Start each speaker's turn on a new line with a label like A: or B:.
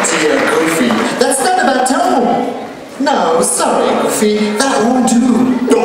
A: naughty and Goofy. That's
B: not about
A: Tom. No, sorry, Goofy. That won't do. No.